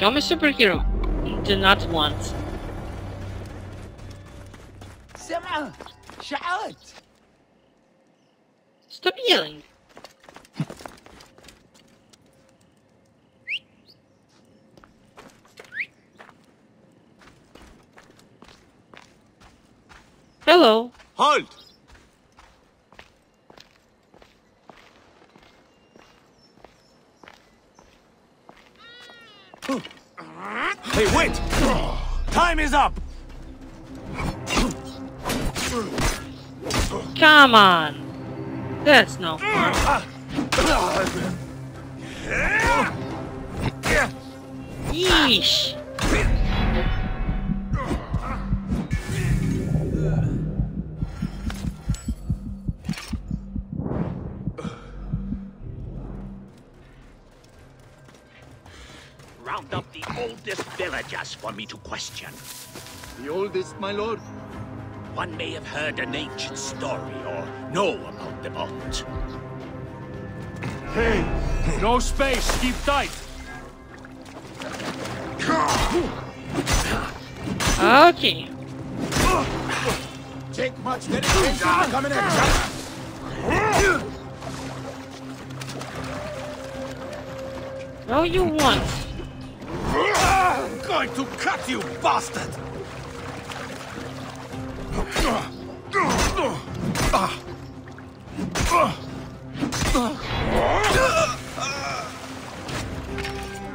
Become a superhero. Do not want. سمعة شعرت Stop yelling. Hello. Halt! Hey, wait! Time is up! Come on. That's no fun. Ah. Yeesh. Oldest villagers for me to question. The oldest, my lord. One may have heard an ancient story or know about the boat. Hey! No space! Keep tight! Okay. Take much dedication to becoming a giant. All you want. I'm going to cut you, bastard!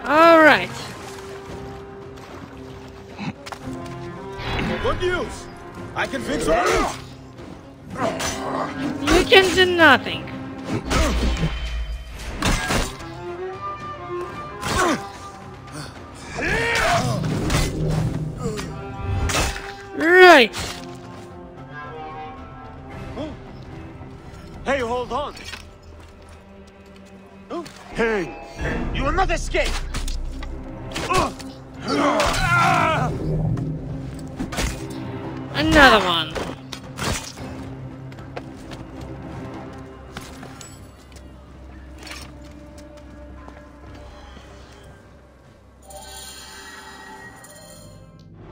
Alright. Good news. I can fix all. You can do nothing. Escape. Another one.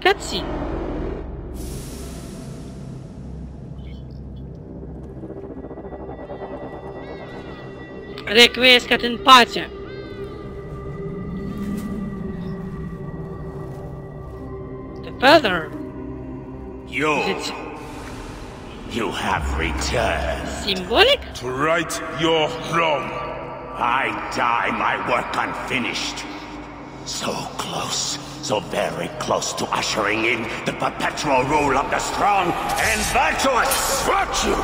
Cutscene. Requiescat in pace. Feather. You. It... You have returned. symbolic? To right your wrong. I die my work unfinished. So close, so very close to ushering in the perpetual rule of the strong and virtuous. Virtue!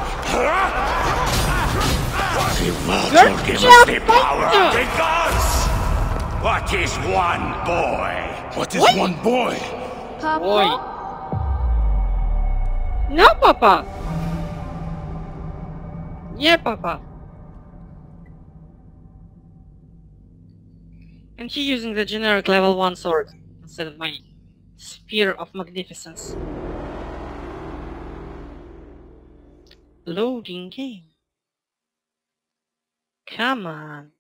The virtue gives us the power of the gods. What is one boy? What is one boy? Boy. No, Papa. Yeah, Papa. And he using the generic level 1 sword instead of my Spear of Magnificence. Loading game. Come on.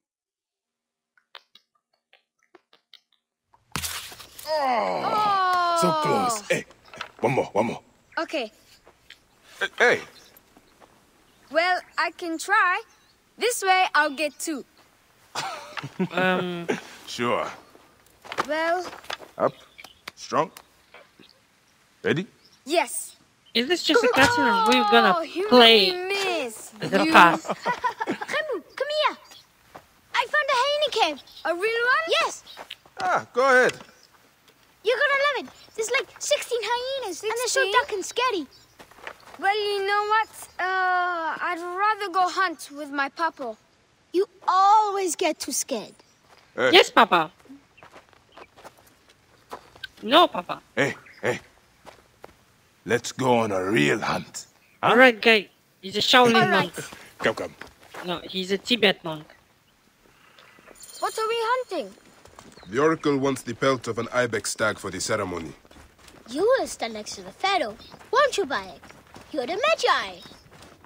Oh. So close. Hey, one more, one more. Okay, Hey, Hey, well, I can try. This way, I'll get two. Um, sure. Well, Up, strong. Ready? yes. is this just a cutscene or we're Oh, gonna you play really miss. the You- past? Khemu, come here. I found a hyena cave. A real one? Yes. Ah, go ahead. You're gonna love it. There's like 16 hyenas, and they're so dark and scary. Well, you know what? Uh, I'd rather go hunt with my papa. You always get too scared. Hey, Yes, Papa. No, Papa. hey, hey. Let's go on a real hunt. Huh? Alright, guy. He's a Shaolin All right. monk. Come, come. No, he's a Tibet monk. What are we hunting? The Oracle wants the pelt of an ibex stag for the ceremony. You will stand next to the pharaoh, won't you, Bayek? You're the Medjay.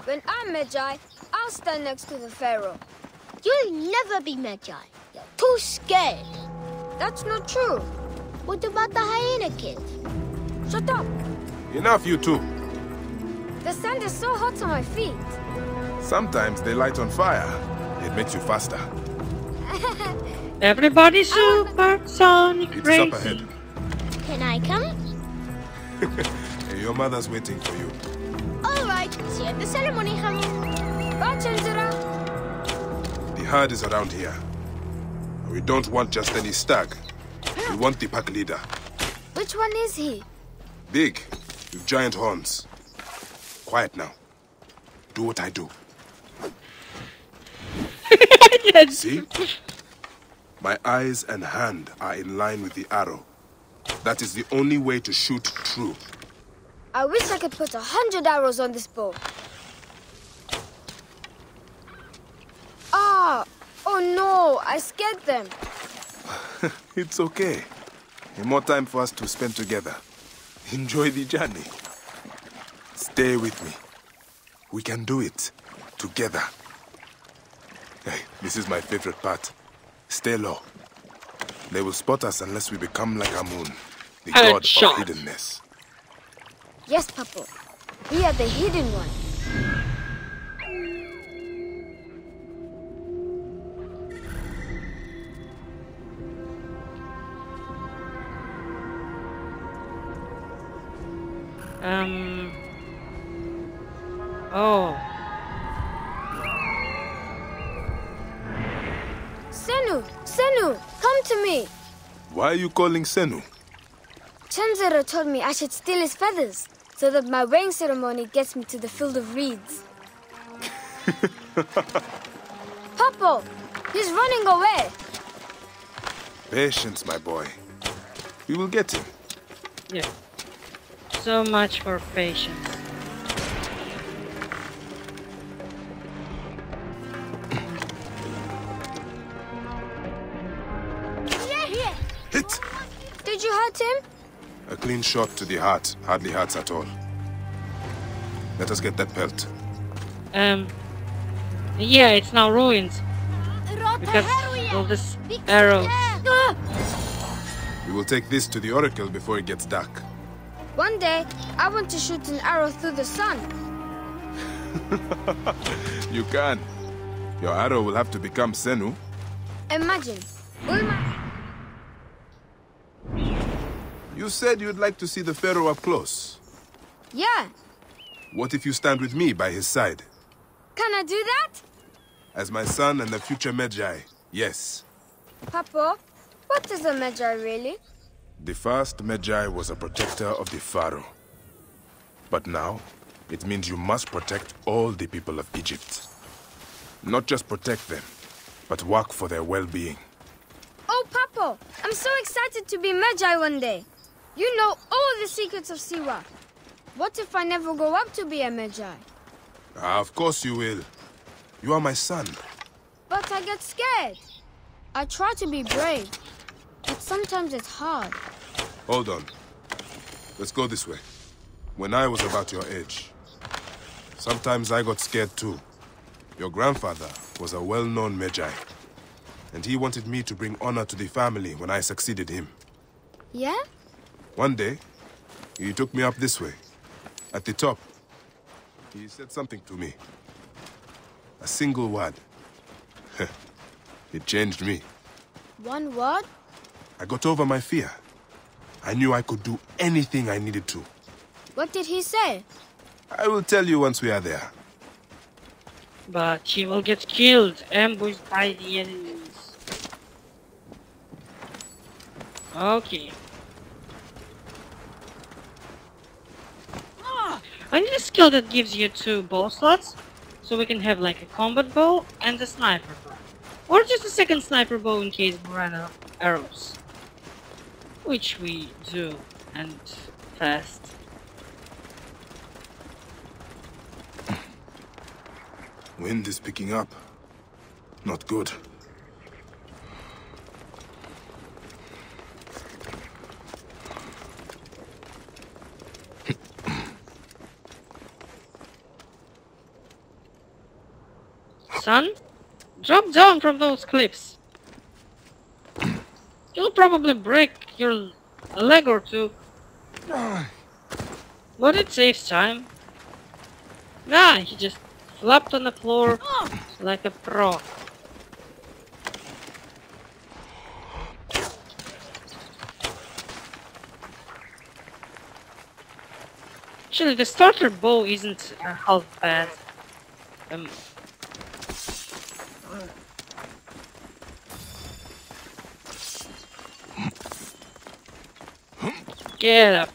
When I'm Medjay, I'll stand next to the pharaoh. You'll never be Medjay. You're too scared. That's not true. What about the hyena kid? Shut up. Enough, you two. The sand is so hot on my feet. Sometimes they light on fire. It makes you faster. Everybody ah. supersonic It's up racing. ahead. Can I come? Hey, your mother's waiting for you. All right. See you at the ceremony, honey. Bye, Chenzira. The herd is around here. We don't want just any stag. We want the pack leader. Which one is he? Big, with giant horns. Quiet now. Do what I do. Yes. See? My eyes and hand are in line with the arrow. That is the only way to shoot true. I wish I could put a hundred arrows on this bow. Ah! Oh no! I scared them. It's okay. More time for us to spend together. Enjoy the journey. Stay with me. We can do it. Together. Hey, this is my favorite part. Stay low. They will spot us unless we become like Amun, the god of hiddenness. Yes, Papa. We are the hidden one. Are you calling Senu? Chenzira told me I should steal his feathers so that my weighing ceremony gets me to the field of reeds. Papa! He's running away! Patience, my boy. We will get him. Yeah. So much for patience. Clean shot to the heart hardly hurts at all. Let us get that pelt. Um. Yeah, it's now ruined because of this arrows. We will take this to the oracle before it gets dark. One day, I want to shoot an arrow through the sun. You can. Your arrow will have to become Senu. Imagine. You said you'd like to see the Pharaoh up close. Yeah. What if you stand with me by his side? Can I do that? As my son and the future Medjay, yes. Papa, what is a Medjay really? The first Medjay was a protector of the Pharaoh. But now, it means you must protect all the people of Egypt. Not just protect them, but work for their well-being. Oh, Papa, I'm so excited to be Medjay one day. You know all the secrets of Siwa. What if I never grow up to be a Medjay? Ah, of course you will. You are my son. But I get scared. I try to be brave, but sometimes it's hard. Hold on. Let's go this way. When I was about your age, sometimes I got scared too. Your grandfather was a well-known Medjay, and he wanted me to bring honor to the family when I succeeded him. Yeah? One day, he took me up this way, at the top. He said something to me. A single word. it changed me. One word? I got over my fear. I knew I could do anything I needed to. What did he say? I will tell you once we are there. But she will get killed, ambushed by the enemies. Okay. Ah, I need a skill that gives you two bow slots, so we can have like a combat bow and a sniper bow. Or just a second sniper bow in case we run out of arrows. Which we do, and fast. Wind is picking up. Not good. Son, drop down from those cliffs. You'll probably break your leg or two. But it saves time. Nah, he just flopped on the floor like a pro. Actually, the starter bow isn't uh, half bad. Um, Get up.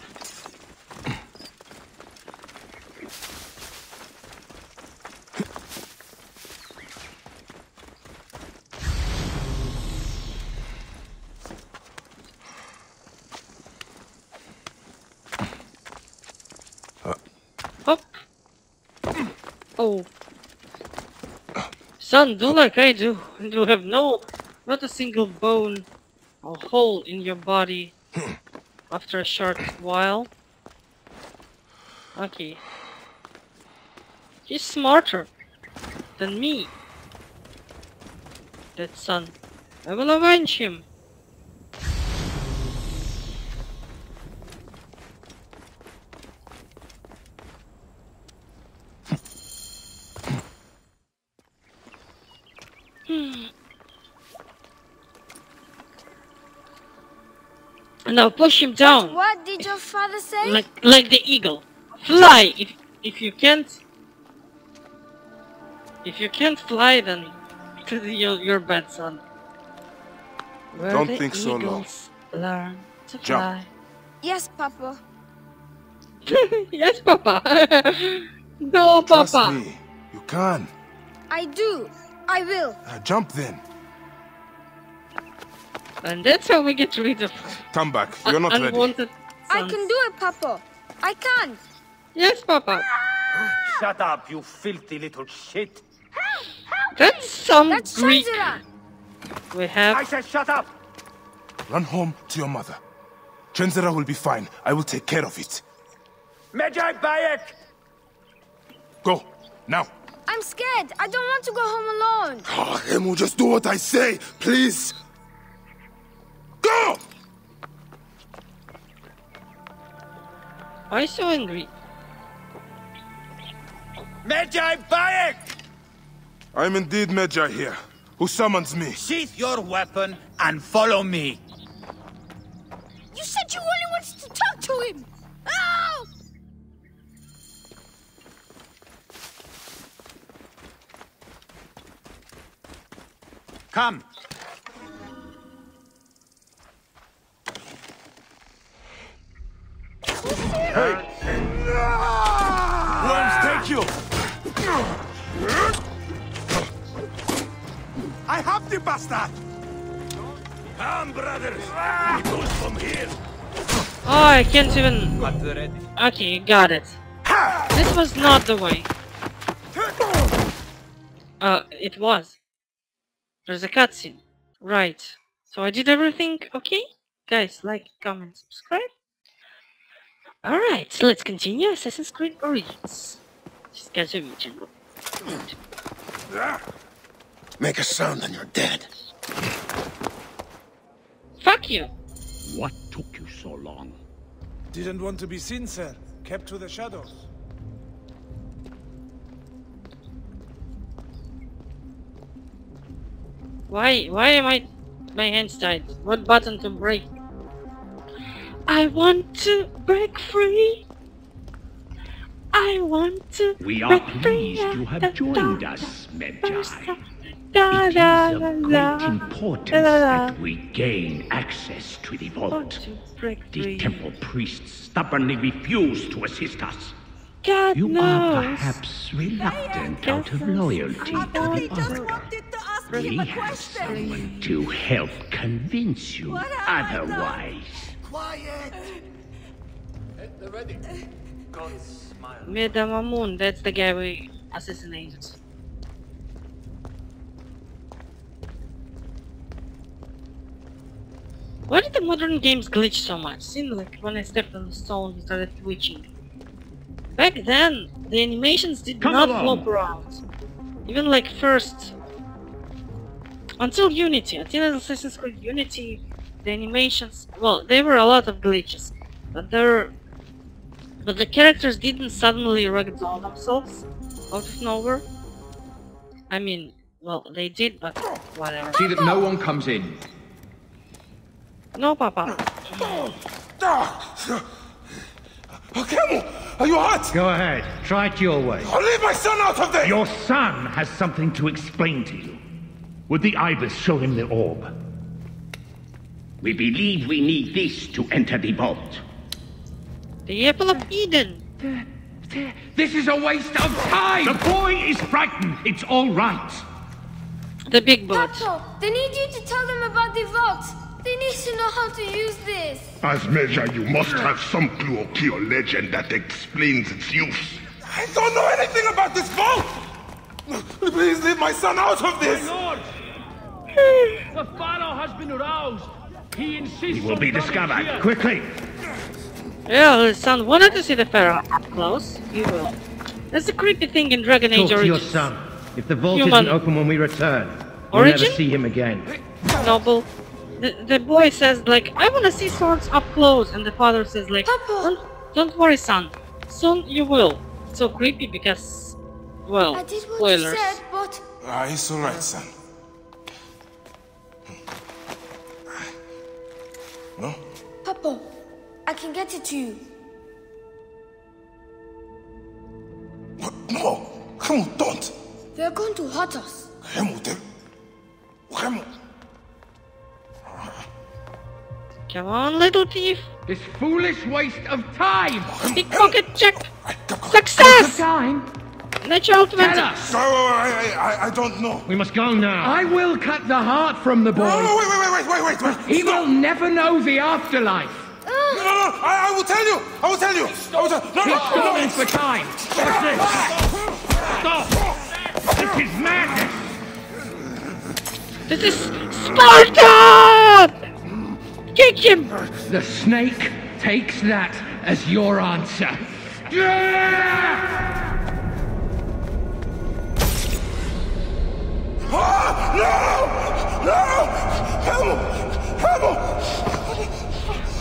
Hop. Oh. Son, do like I do. You have no, not a single bone or hole in your body after a short while. Okay. He's smarter than me. That son. I will avenge him. Hmm. Now push him down. What did your father say? like like the eagle fly if if you can't if you can't fly then you're, you're bad son Where Don't think so long. learn to Jump. fly Yes, Papa. yes papa no Trust papa me. You can. I do. I will. Uh, jump then. And that's how we get rid of Come back. You're not ready. unwanted I can do it, Papa. I can. yes papa Shut up, you filthy little shit. that's some That's greek Chenzira. we have I said shut up. Run home to your mother. Chenzira will be fine. I will take care of it. Medjay Bayek! Go. Now. I'm scared. I don't want to go home alone. Ah, oh, Khemu, just do what I say, please. Go! why so angry Medjay Bayek! I'm indeed Medjay here. Who summons me? Sheath your weapon and follow me. You said you only wanted to talk to him. Oh! Come. Worms, take you! I have the bastard! Come, brothers! We push from here! oh i can't even At the ready. Okay, got it. This was not the way. Uh, it was. There's a cutscene. Right. So I did everything okay? Guys, like, comment, subscribe. Alright, so let's continue Assassin's Creed Origins. Skazovic. Make a sound and you're dead. Fuck you! What took you so long? Didn't want to be seen, sir. Kept to the shadows. Why, why am I, my hands tied? What button to break? I want to break free. I want to We are pleased you have joined us, Medjay. Da, It is of great importance that we gain access to the vault. The temple priests stubbornly refuse to assist us. God You knows. are perhaps reluctant out of loyalty I to the he Order. wanted to ask We have someone to help convince you What happened? otherwise. Medunamun, that's the guy we assassinated. Why did the modern games glitch so much? Seemed like when I stepped on the stone, he started twitching. Back then, the animations did Come not along. flop around. Even like first... Until Unity, until Assassin's Creed Unity, the animations, well, there were a lot of glitches, but there, but the characters didn't suddenly ragdoll themselves out of nowhere. I mean, well, they did, but whatever. See that no one comes in. No, Papa. Oh, Khemu, are you hurt? Go ahead. Try it your way. I'll leave my son out of this! Your son has something to explain to you. Would the Ibis show him the orb? We believe we need this to enter the vault. The Apple of Eden. This is a waste of time! The boy is frightened. It's all right. The big boat. Papa, they need you to tell them about the vault. They need to know how to use this. As measure, you must have some clue or key or legend that explains its use. I don't know anything about this vault! Please leave my son out of this! My Lord! the Pharaoh has been aroused. He insists He will be discovered. here. Quickly! Yeah, the son wanted to see the Pharaoh up close. You will. That's a creepy thing in Dragon Talk Age to your son. If the vault Human. isn't open when we return, you'll Origin? never see him again. Noble. The, the boy says like, I want to see swords up close, and the father says like, don't, don't worry, son. Soon you will. So creepy because, well, I did what spoilers. you said, but Ah, it's alright, son. No? Papa, I can get it to you. What? No! Khemu, don't! They're going to hurt us. Khemu, they... Khemu... Come on, little thief. This foolish waste of time! Pickpocket check. Of Success. time? Natural Tell us! No, I, I, I don't know. We must go now. I will cut the heart from the boy. No, no, wait, wait, wait, wait, wait, wait, wait. He will never know the afterlife. Oh. No, no, no, I, I will tell you. I will tell you. I will tell... No, He no, no, no. for time. What's this? Stop! This is madness! This is Sparta! Kick him! The snake takes that as your answer. Ah,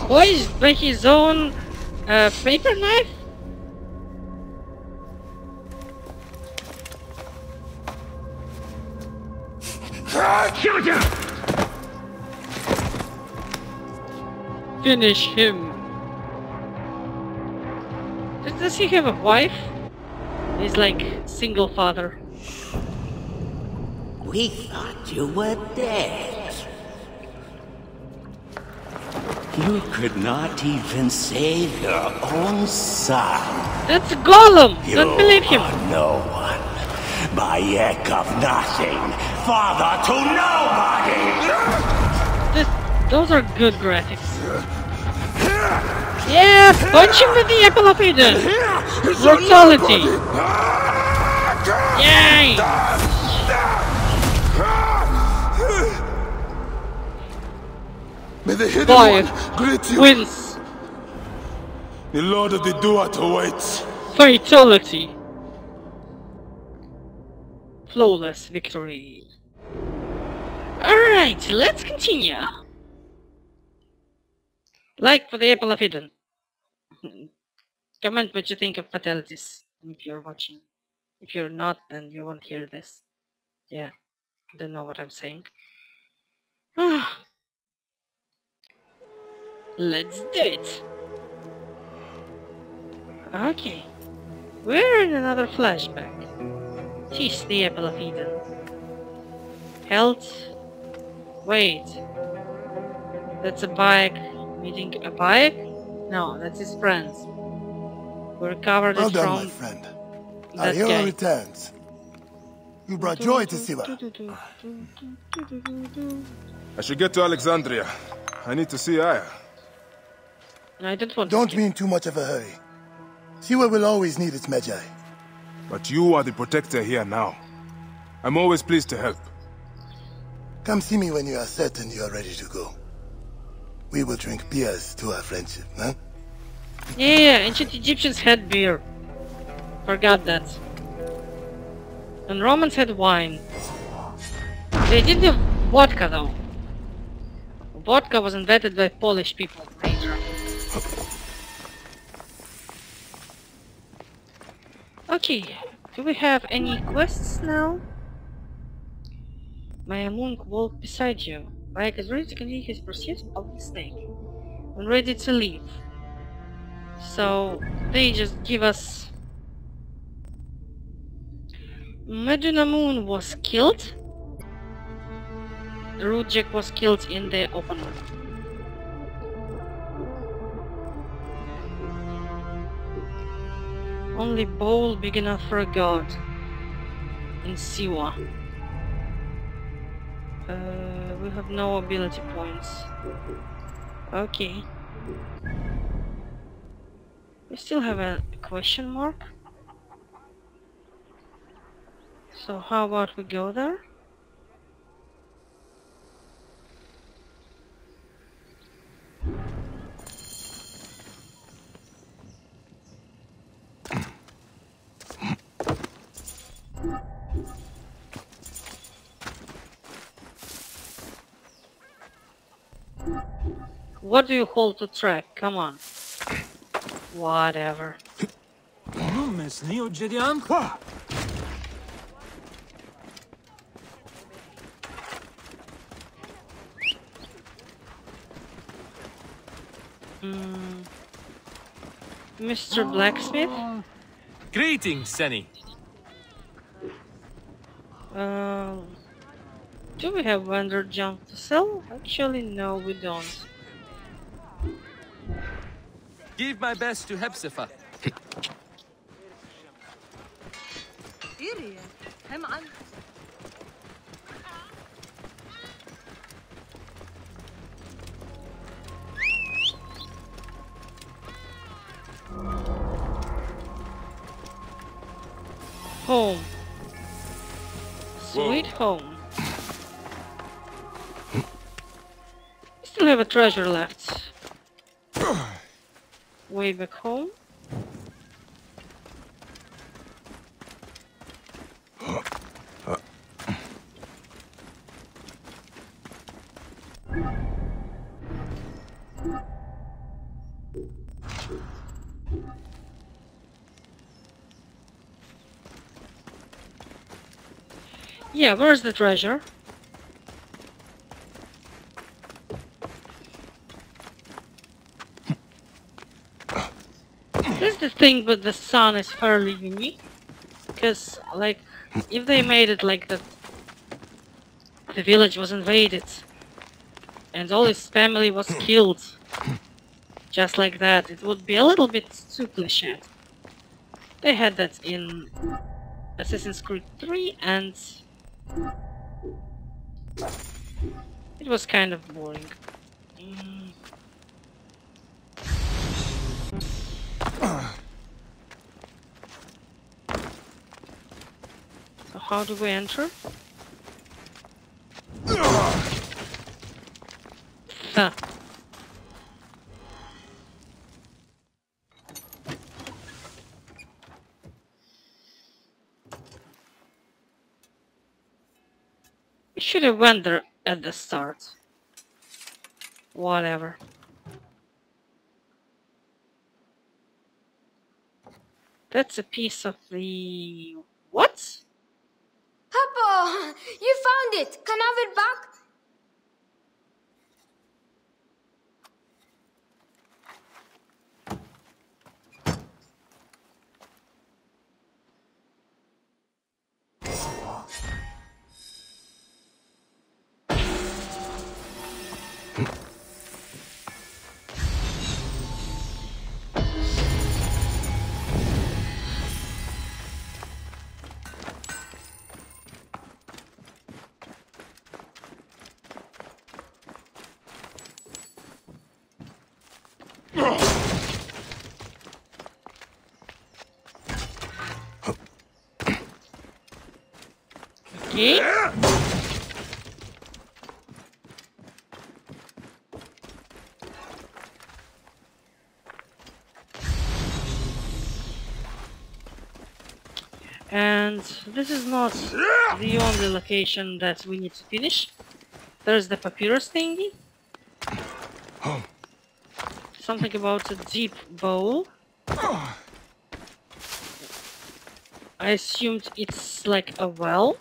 Why is by his own uh, paper knife? Shut up! Finish him. Does, does he have a wife? He's like single father. We thought you were dead. You could not even save your own son. That's Gollum! You Don't believe him! are no one. Bayek of nothing. Father to nobody. This, those are good graphics. Yeah, punch him with the apple of Eden! Brutality! Yay! May the hidden Boy, one greet you. wins. The Lord of the Duat awaits. Fatality. Flawless victory. Alright, let's continue. Like for the Apple of Eden. Comment what you think of fatalities if you're watching. If you're not, then you won't hear this. Yeah, don't know what I'm saying. Let's do it. Okay. We're in another flashback. She's the apple of Eden. Health. Wait. That's a bike. Meeting a bike? No, that's his friends. We recovered Well it done, from my friend. that Our hero guy. returns. You brought joy to Siwa. I should get to Alexandria. I need to see Aya. I don't want Don't be in too much of a hurry. Siwa will always need its Medjay. But you are the protector here now. I'm always pleased to help. Come see me when you are certain you are ready to go. We will drink beers to our friendship, huh? Yeah, yeah, ancient Egyptians had beer. Forgot that. And Romans had wine. They didn't have vodka though. vodka was invented by Polish people later. Okay, do we have any quests now? May Amun walk beside you. Bayek is ready to continue his pursuit of the snake. And ready to leave. So, they just give us... Medunamun was killed. Rudjek was killed in the open Only bowl big enough for a god. In Siwa. Uh, we have no ability points. Okay. We still have a question mark. So how about we go there? What do you hold to track? Come on. Whatever. Mm. Mr. Blacksmith? Greetings, Senny. Um, do we have vendor junk to sell? Actually, no, we don't. Give my best to Hepzibah. Home. Sweet home. Still have a treasure left. Way back home. Yeah, where's the treasure? This is the thing with the sun is fairly unique. Because, like, if they made it like that, the village was invaded, and all his family was killed, just like that, it would be a little bit too cliche. They had that in Assassin's Creed 3 and it was kind of boring. Mm. So how do we enter? Huh. We should have went there at the start. Whatever. That's a piece of the... What? Papa, you found it. Can I have it back? So this is not the only location that we need to finish. There's the papyrus thingy. Something about a deep bowl. I assumed it's like a well.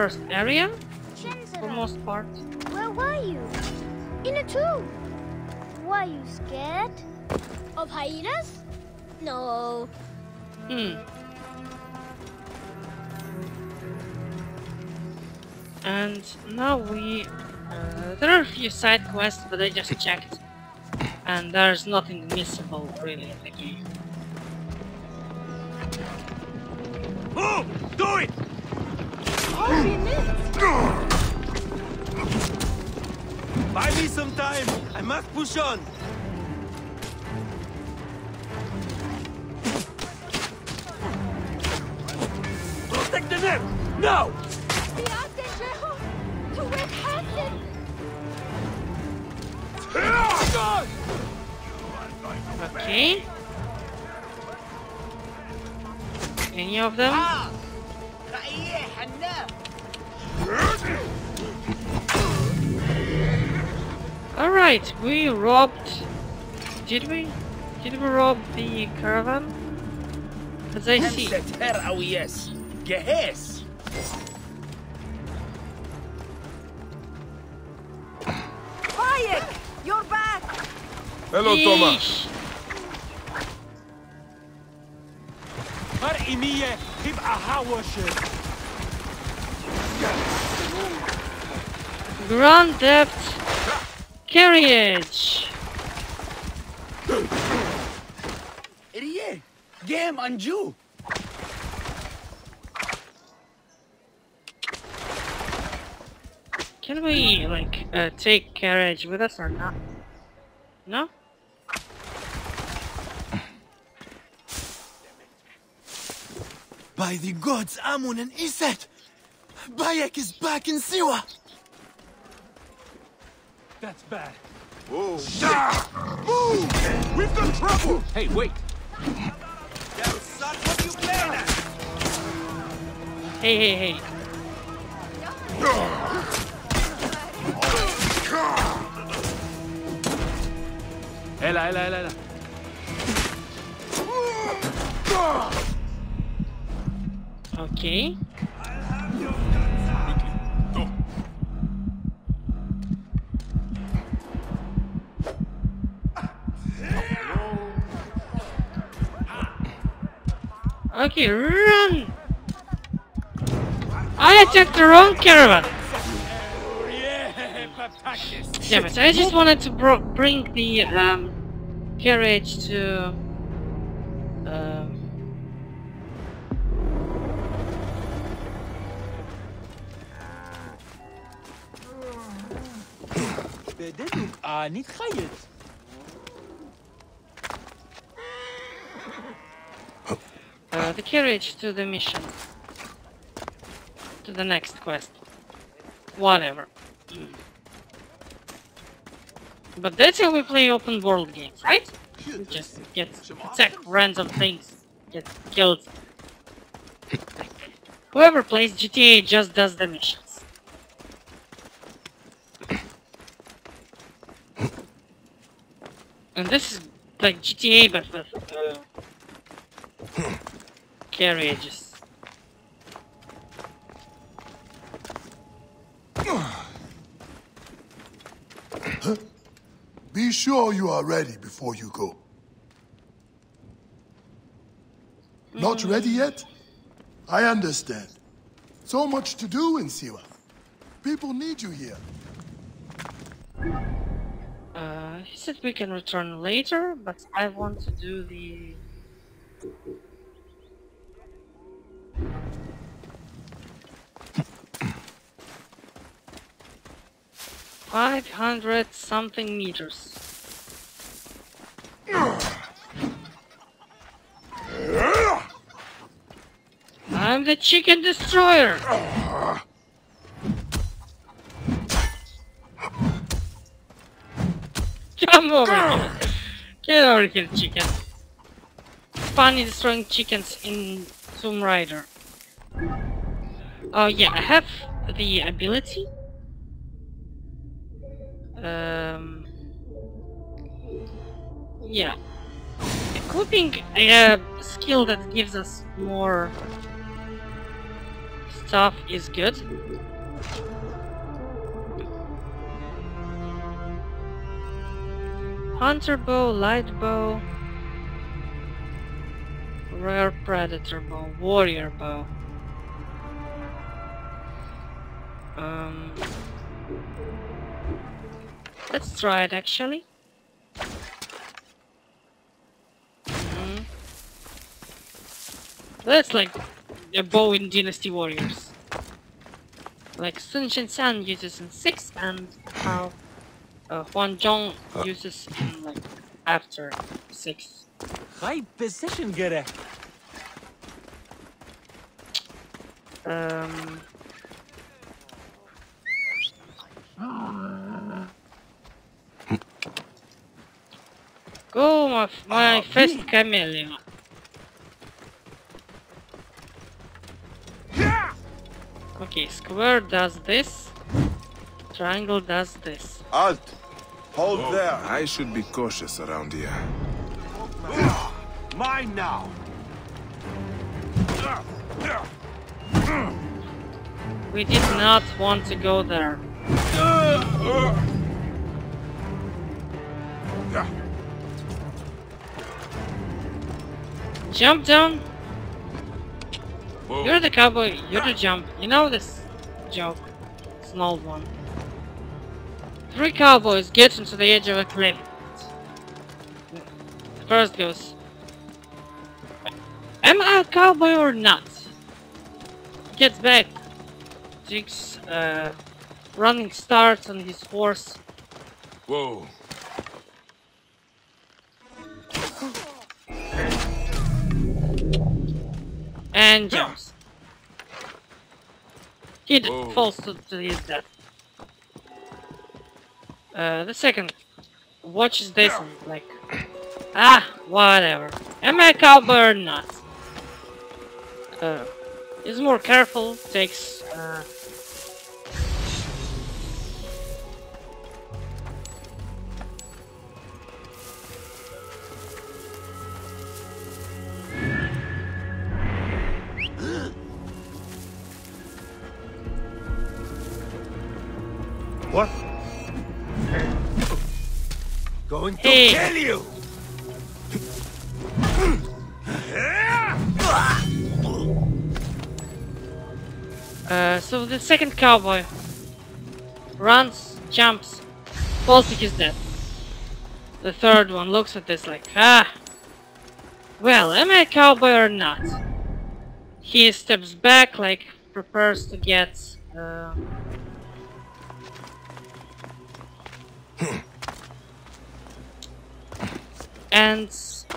First area for most part. Where were you? In a tomb. Were you scared? Of hyenas? No. Hmm. And now we... Uh, there are a few side quests, but I just checked. And there's nothing missable, really, in the game. Oh, do it! Buy me some time. I must push on. Protect the net! Now! Okay. Any of them? Ah. Alright, we robbed... Did we? Did we rob the caravan? As I see. yes. Gehes. Bayek, you're back. Hello, Thomas. Yeesh. Har imiye hib ahawashir. Grand Theft Carriage. Iriye. Game anju. Can we, like, uh, take carriage with us or not? No? By the gods Amun and Iset! Bayek is back in Siwa! That's bad. Oh, Move! We've got trouble! Hey, wait! That's what you playing at. Hey, hey, hey. Hela, hela, hela, hela. Okay. Okay, run! I attacked the wrong caravan! Yeah, Papakis. Damn it, I just wanted to bro bring the um, carriage to... Um, بدلوك آني تخيل. carriage to the mission. To the next quest. Whatever. But that's how we play open world games, right? Just get attack random things, get killed. Whoever plays GTA just does the missions. And this is like GTA but with uh, carriages. Be sure you are ready before you go. Not ready yet? I understand. So much to do in Siwa. People need you here. Uh, he said we can return later, but I want to do the... 500 something meters. I'm the chicken destroyer! Come over here! Get over here, chicken. Funny destroying chickens in Tomb Raider. Oh yeah, I have the ability. Um, yeah. Equipping a skill that gives us more stuff is good. Hunter bow, light bow, rare predator bow, warrior bow. Um, let's try it actually. Mm. That's like a bow in Dynasty Warriors. Like Sun Shang Xiang uses in 6 and how uh, Huang Zhong uses in like after 6. High position gerek. Um, Go, my, my first chameleon. Okay, square does this. Triangle does this. Alt! Hold there! I should be cautious around here. Mine now! We did not want to go there. Jump down. You're the cowboy. You're the jump. You know this joke. It's an old one. Three cowboys get into the edge of a cliff. The first goes, Am I a cowboy or not? Gets back. Takes uh, running starts on his horse. Whoa. And jumps. He falls to, to his death. Uh, the second watches this and like, ah, whatever. Am I a cowboy or not? Uh, is more careful, takes, uh, Kill you! Uh, so the second cowboy runs, jumps, falls to his death. The third one looks at this like, ah, well, am I a cowboy or not? He steps back, like, prepares to get, uh, and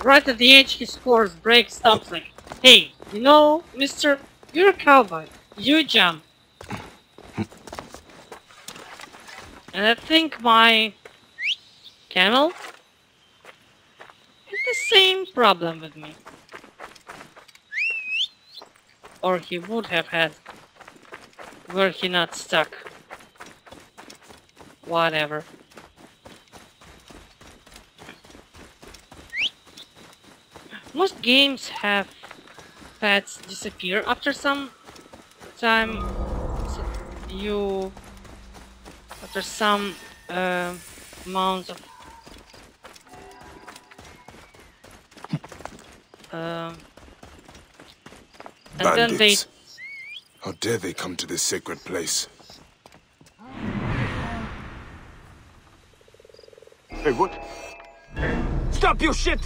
right at the edge he scores, break, stops, like, hey, you know, mister, you're a cowboy. You jump. And I think my camel has the same problem with me. Or he would have had were he not stuck. Whatever. Most games have pets disappear after some time so you after some uh, amount of um and then they Bandits. How dare they come to this sacred place? Hey, what? Stop your shit!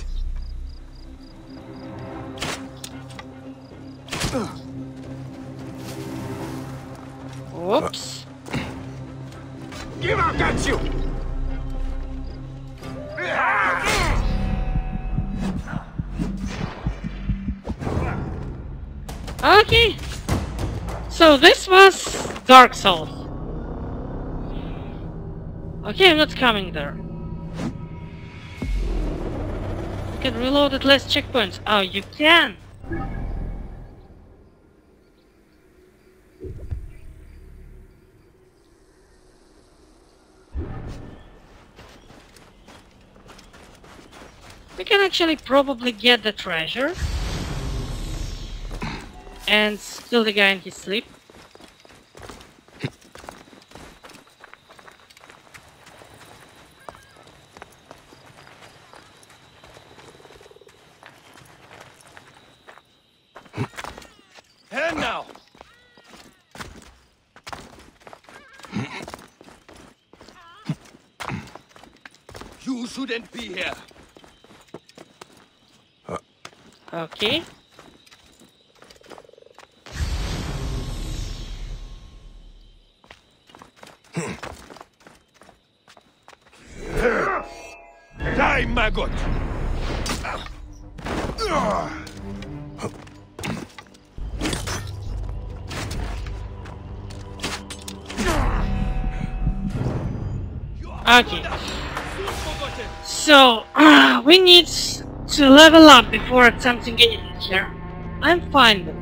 Whoops Give up that Got you! Okay. So this was Dark Souls. Okay, I'm not coming there. You can reload at less checkpoints. Oh, you can! We can actually probably get the treasure. And kill the guy in his sleep. Shouldn't be here. Okay. Die, maggot! Okay. So, uh, we need to level up before attempting anything here. I'm fine with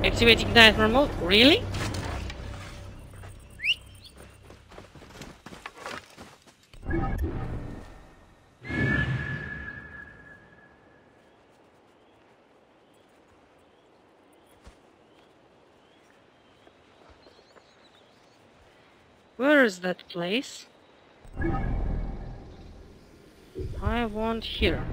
that. Activating nightmare mode? Really? Where is that place? I want here.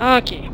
Okay.